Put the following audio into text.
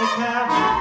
the cat.